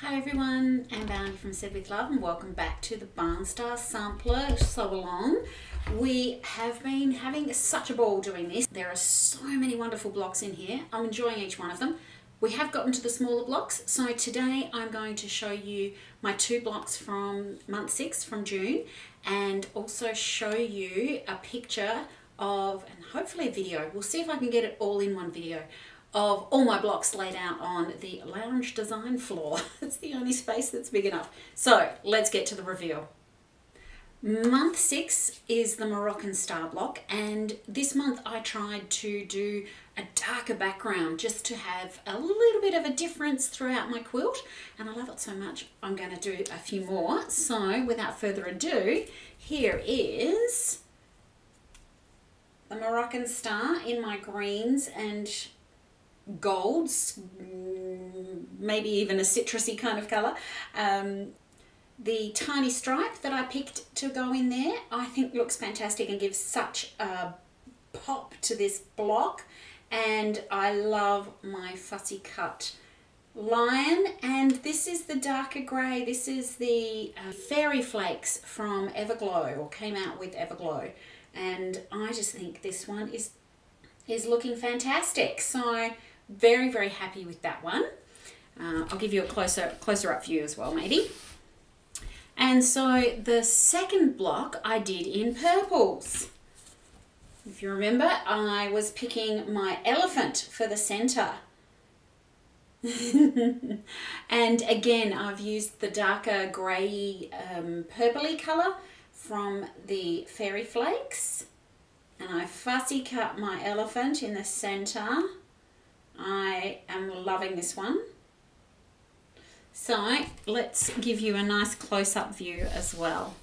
Hi everyone, I'm Bounty from With Love and welcome back to the Barnstar Sampler Sew Along. We have been having such a ball doing this. There are so many wonderful blocks in here. I'm enjoying each one of them. We have gotten to the smaller blocks, so today I'm going to show you my two blocks from month six from June and also show you a picture of, and hopefully a video, we'll see if I can get it all in one video, of all my blocks laid out on the lounge design floor. it's the only space that's big enough. So let's get to the reveal. Month six is the Moroccan star block and this month I tried to do a darker background just to have a little bit of a difference throughout my quilt and I love it so much I'm going to do a few more. So without further ado, here is the Moroccan star in my greens and golds, maybe even a citrusy kind of colour. Um, the tiny stripe that I picked to go in there I think looks fantastic and gives such a pop to this block. And I love my fussy cut lion. And this is the darker grey. This is the uh, fairy flakes from everglow or came out with everglow. And I just think this one is is looking fantastic. So very very happy with that one uh, I'll give you a closer closer up view as well maybe and so the second block I did in purples. If you remember, I was picking my elephant for the center. and again, I've used the darker grey um, purpley colour from the Fairy Flakes. And I fussy cut my elephant in the center. I am loving this one. So let's give you a nice close-up view as well.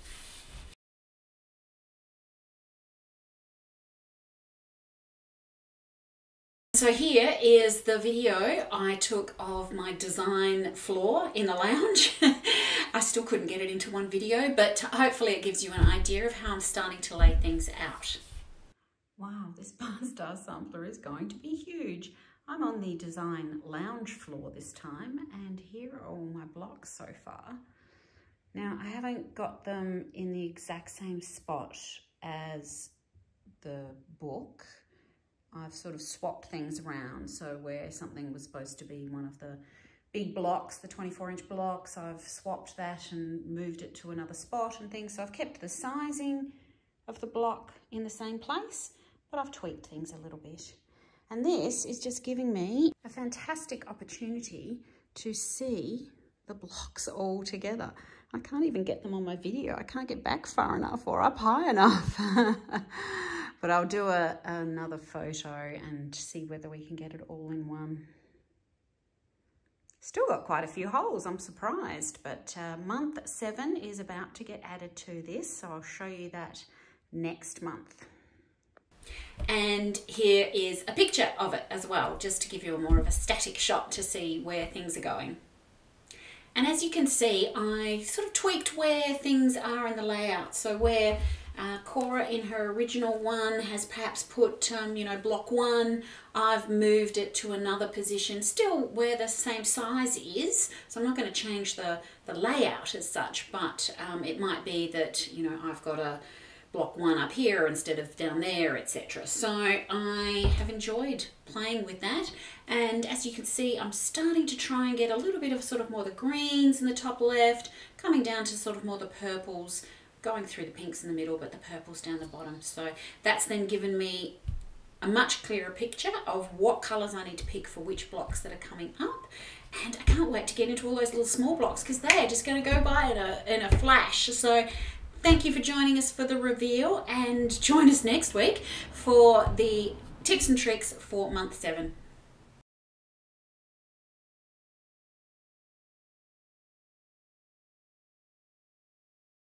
So here is the video I took of my design floor in the lounge. I still couldn't get it into one video, but hopefully it gives you an idea of how I'm starting to lay things out. Wow, this Barnstar sampler is going to be huge. I'm on the design lounge floor this time and here are all my blocks so far. Now I haven't got them in the exact same spot as the book. I've sort of swapped things around. So where something was supposed to be one of the big blocks, the 24 inch blocks, I've swapped that and moved it to another spot and things. So I've kept the sizing of the block in the same place, but I've tweaked things a little bit. And this is just giving me a fantastic opportunity to see the blocks all together. I can't even get them on my video. I can't get back far enough or up high enough. but I'll do a, another photo and see whether we can get it all in one. Still got quite a few holes, I'm surprised, but uh, month seven is about to get added to this, so I'll show you that next month. And here is a picture of it as well, just to give you a more of a static shot to see where things are going. And as you can see, I sort of tweaked where things are in the layout. So where uh, Cora in her original one has perhaps put, um, you know, block one, I've moved it to another position, still where the same size is. So I'm not going to change the, the layout as such, but um, it might be that, you know, I've got a block one up here instead of down there, etc. So I have enjoyed playing with that. And as you can see, I'm starting to try and get a little bit of sort of more the greens in the top left, coming down to sort of more the purples, going through the pinks in the middle, but the purples down the bottom. So that's then given me a much clearer picture of what colours I need to pick for which blocks that are coming up. And I can't wait to get into all those little small blocks because they are just going to go by in a, in a flash. So Thank you for joining us for the reveal and join us next week for the tips and tricks for month seven.